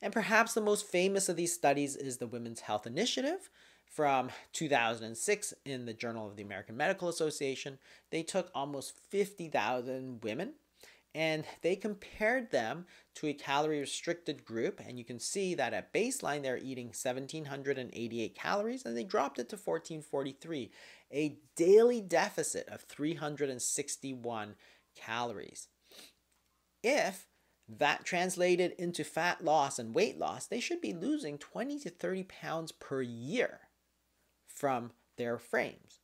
And perhaps the most famous of these studies is the Women's Health Initiative from 2006 in the Journal of the American Medical Association. They took almost 50,000 women and they compared them to a calorie restricted group and you can see that at baseline they're eating 1788 calories and they dropped it to 1443 a daily deficit of 361 calories if that translated into fat loss and weight loss they should be losing 20 to 30 pounds per year from their frames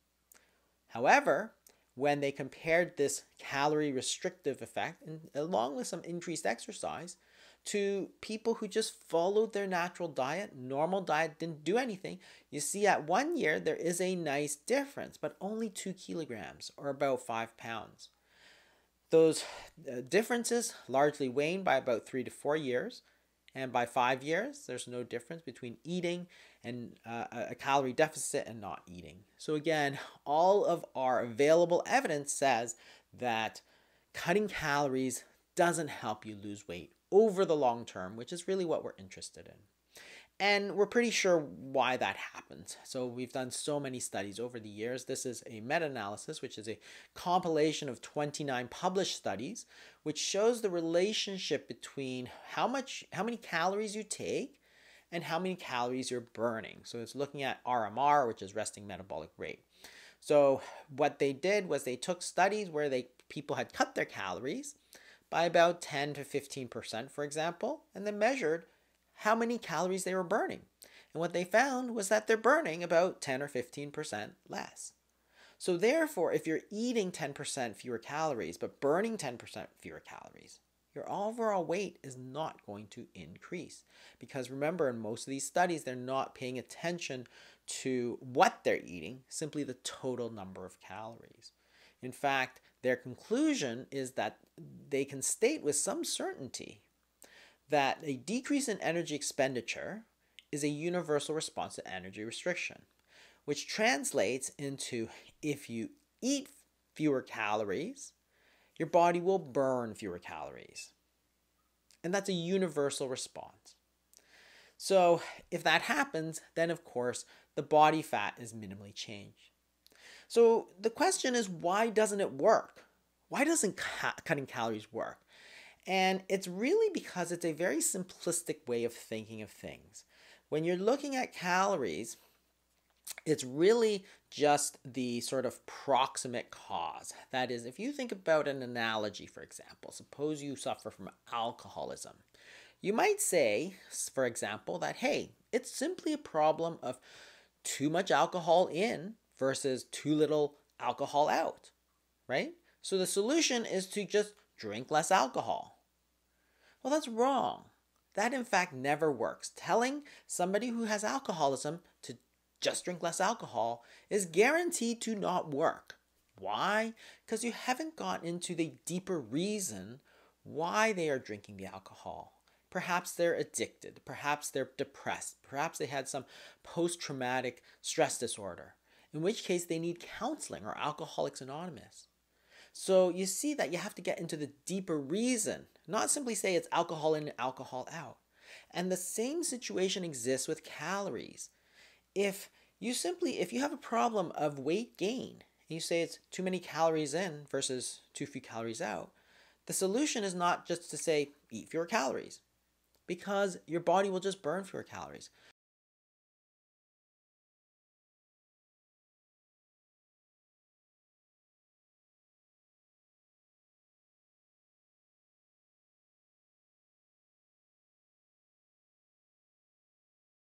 however when they compared this calorie restrictive effect, and along with some increased exercise, to people who just followed their natural diet, normal diet, didn't do anything, you see at one year there is a nice difference, but only two kilograms or about five pounds. Those uh, differences largely wane by about three to four years, and by five years, there's no difference between eating and uh, a calorie deficit and not eating. So, again, all of our available evidence says that cutting calories doesn't help you lose weight over the long term, which is really what we're interested in. And we're pretty sure why that happens. So, we've done so many studies over the years. This is a meta analysis, which is a compilation of 29 published studies, which shows the relationship between how much, how many calories you take and how many calories you're burning. So it's looking at RMR, which is resting metabolic rate. So what they did was they took studies where they people had cut their calories by about 10 to 15%, for example, and then measured how many calories they were burning. And what they found was that they're burning about 10 or 15% less. So therefore, if you're eating 10% fewer calories but burning 10% fewer calories, your overall weight is not going to increase. Because remember, in most of these studies, they're not paying attention to what they're eating, simply the total number of calories. In fact, their conclusion is that they can state with some certainty that a decrease in energy expenditure is a universal response to energy restriction, which translates into if you eat fewer calories, your body will burn fewer calories. And that's a universal response. So, if that happens, then of course the body fat is minimally changed. So, the question is why doesn't it work? Why doesn't cutting calories work? And it's really because it's a very simplistic way of thinking of things. When you're looking at calories, it's really just the sort of proximate cause. That is, if you think about an analogy, for example, suppose you suffer from alcoholism. You might say, for example, that hey, it's simply a problem of too much alcohol in versus too little alcohol out, right? So the solution is to just drink less alcohol. Well, that's wrong. That in fact never works. Telling somebody who has alcoholism to just drink less alcohol is guaranteed to not work. Why? Because you haven't gotten into the deeper reason why they are drinking the alcohol. Perhaps they're addicted, perhaps they're depressed, perhaps they had some post traumatic stress disorder, in which case they need counseling or Alcoholics Anonymous. So you see that you have to get into the deeper reason, not simply say it's alcohol in, alcohol out. And the same situation exists with calories. If you simply, if you have a problem of weight gain, and you say it's too many calories in versus too few calories out, the solution is not just to say eat fewer calories, because your body will just burn fewer calories.